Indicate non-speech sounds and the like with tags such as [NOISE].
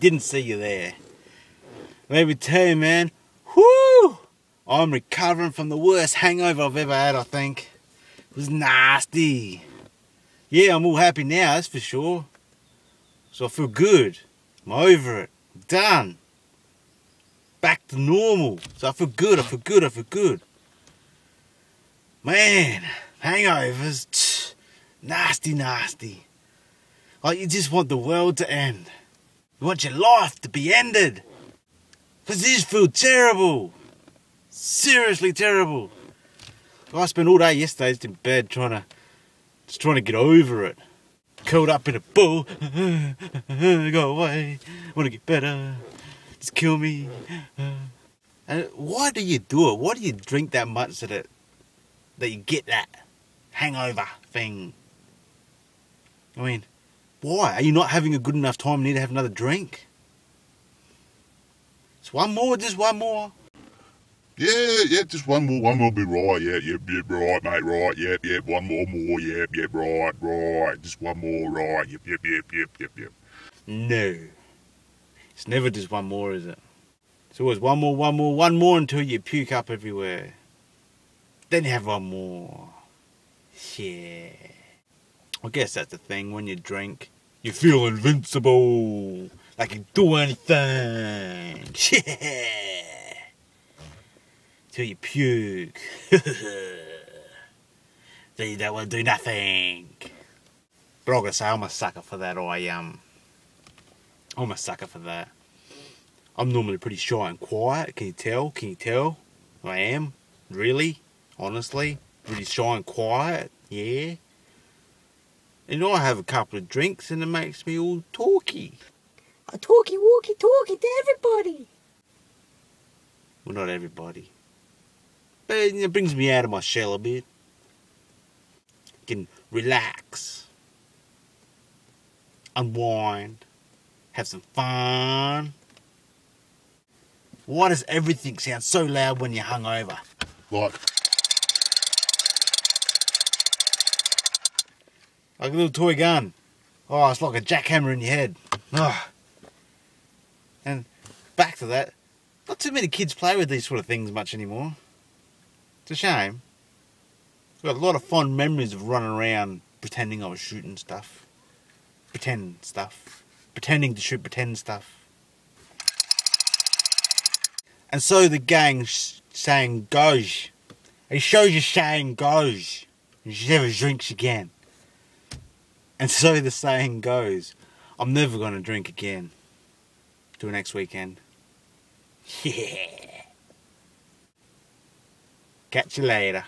didn't see you there. Let me tell you, man, whoo! I'm recovering from the worst hangover I've ever had, I think. It was nasty. Yeah, I'm all happy now, that's for sure. So I feel good. I'm over it. I'm done. Back to normal. So I feel good, I feel good, I feel good. Man, hangovers, tch, nasty, nasty. Like you just want the world to end. You want your life to be ended. Cause this just feel terrible. Seriously terrible. I spent all day yesterday just in bed trying to just trying to get over it. Curled up in a ball. [LAUGHS] Go away. Wanna get better. Just kill me. And why do you do it? Why do you drink that much that it that you get that hangover thing? I mean, why? Are you not having a good enough time and need to have another drink? It's one more, just one more. Yeah, yeah, just one more, one more will be right. Yeah, yep, yep, right, mate, right. Yep, yep, one more, more. Yep, yep, right, right. Just one more, right. Yep, yep, yep, yep, yep, yep. No. It's never just one more, is it? It's always one more, one more, one more until you puke up everywhere. Then you have one more. Yeah. I guess that's the thing. When you drink, you feel invincible. Like you do anything. [LAUGHS] Yeah. Till you puke. [LAUGHS] then you don't want to do nothing. But I gotta say, I'm a sucker for that. I um, I'm a sucker for that. I'm normally pretty shy and quiet. Can you tell? Can you tell? I am. Really? Honestly? Really shy and quiet? Yeah. And I have a couple of drinks and it makes me all talky. I talky, walkie talky to everybody. Well, not everybody. But it brings me out of my shell a bit. I Can relax. Unwind. Have some fun. Why does everything sound so loud when you're hungover? Like, Like a little toy gun. Oh, it's like a jackhammer in your head. Oh. And back to that, not too many kids play with these sort of things much anymore. It's a shame. I've got a lot of fond memories of running around pretending I was shooting stuff. Pretend stuff. Pretending to shoot pretend stuff. And so the gang saying goes. He shows you saying goes. And she never drinks again. And so the saying goes, I'm never going to drink again. Till next weekend. [LAUGHS] Yeah. Catch you later.